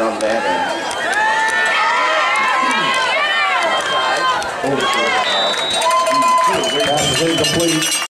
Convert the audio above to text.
from that end. That was incomplete.